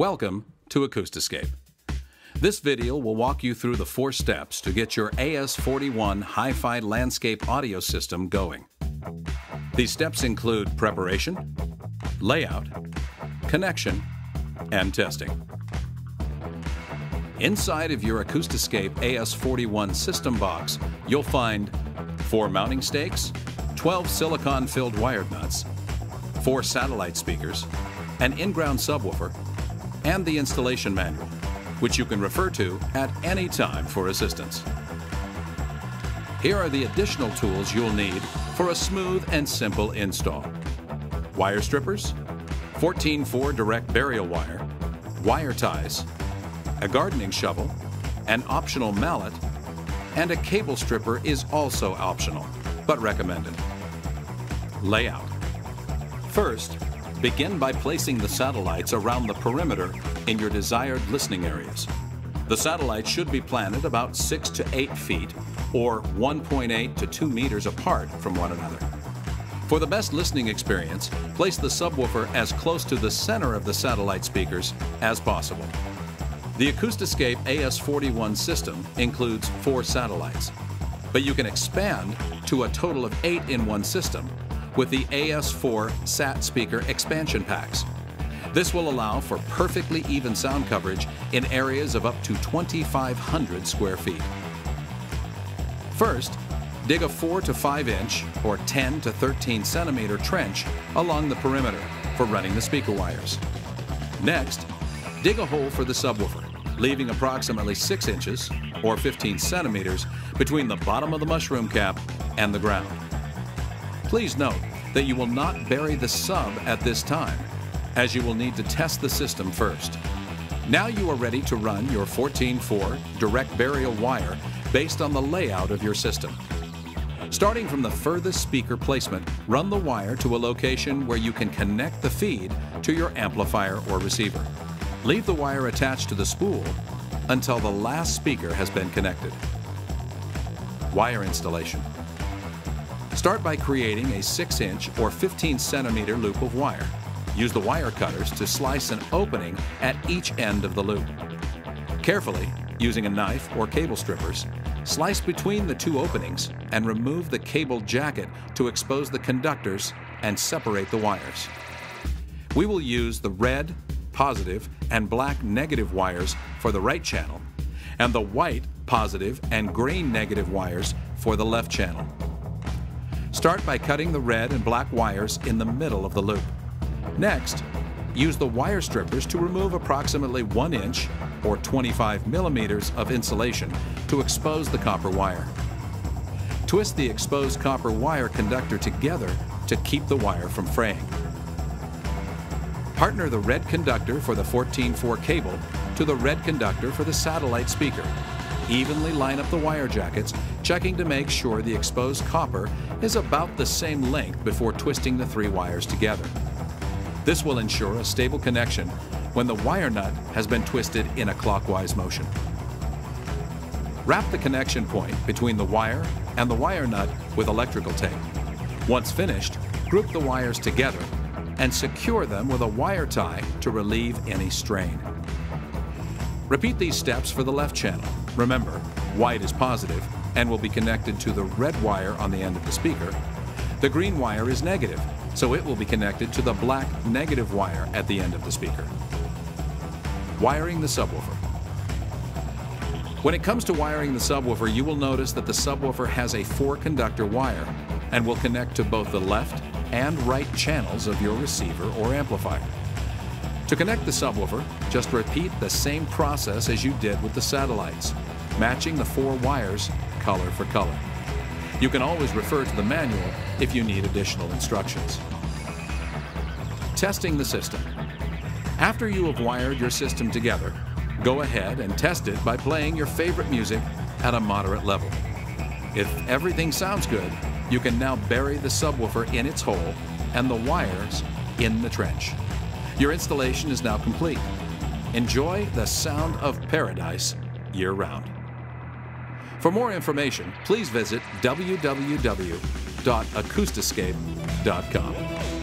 Welcome to Acoustascape. This video will walk you through the four steps to get your AS41 Hi-Fi landscape audio system going. These steps include preparation, layout, connection, and testing. Inside of your Acoustascape AS41 system box, you'll find four mounting stakes, 12 silicon-filled wired nuts, four satellite speakers, an in-ground subwoofer, and the installation manual, which you can refer to at any time for assistance. Here are the additional tools you'll need for a smooth and simple install. Wire strippers, 14-4 direct burial wire, wire ties, a gardening shovel, an optional mallet, and a cable stripper is also optional, but recommended. Layout. First, begin by placing the satellites around the perimeter in your desired listening areas. The satellites should be planted about 6 to 8 feet or 1.8 to 2 meters apart from one another. For the best listening experience, place the subwoofer as close to the center of the satellite speakers as possible. The Acoustascape AS41 system includes four satellites, but you can expand to a total of eight in one system with the AS4 SAT speaker expansion packs. This will allow for perfectly even sound coverage in areas of up to 2,500 square feet. First, dig a 4 to 5 inch or 10 to 13 centimeter trench along the perimeter for running the speaker wires. Next, dig a hole for the subwoofer, leaving approximately 6 inches or 15 centimeters between the bottom of the mushroom cap and the ground. Please note that you will not bury the sub at this time, as you will need to test the system first. Now you are ready to run your 14-4 direct burial wire based on the layout of your system. Starting from the furthest speaker placement, run the wire to a location where you can connect the feed to your amplifier or receiver. Leave the wire attached to the spool until the last speaker has been connected. Wire installation. Start by creating a 6 inch or 15 centimeter loop of wire. Use the wire cutters to slice an opening at each end of the loop. Carefully, using a knife or cable strippers, slice between the two openings and remove the cable jacket to expose the conductors and separate the wires. We will use the red, positive, and black negative wires for the right channel and the white, positive, and green negative wires for the left channel. Start by cutting the red and black wires in the middle of the loop. Next, use the wire strippers to remove approximately 1 inch or 25 millimeters of insulation to expose the copper wire. Twist the exposed copper wire conductor together to keep the wire from fraying. Partner the red conductor for the 14-4 cable to the red conductor for the satellite speaker. Evenly line up the wire jackets, checking to make sure the exposed copper is about the same length before twisting the three wires together. This will ensure a stable connection when the wire nut has been twisted in a clockwise motion. Wrap the connection point between the wire and the wire nut with electrical tape. Once finished, group the wires together and secure them with a wire tie to relieve any strain. Repeat these steps for the left channel. Remember, white is positive and will be connected to the red wire on the end of the speaker. The green wire is negative, so it will be connected to the black negative wire at the end of the speaker. Wiring the subwoofer. When it comes to wiring the subwoofer, you will notice that the subwoofer has a four conductor wire and will connect to both the left and right channels of your receiver or amplifier. To connect the subwoofer, just repeat the same process as you did with the satellites, matching the four wires color for color. You can always refer to the manual if you need additional instructions. Testing the system. After you have wired your system together, go ahead and test it by playing your favorite music at a moderate level. If everything sounds good, you can now bury the subwoofer in its hole and the wires in the trench. Your installation is now complete. Enjoy the sound of paradise year round. For more information, please visit www.acoustascape.com.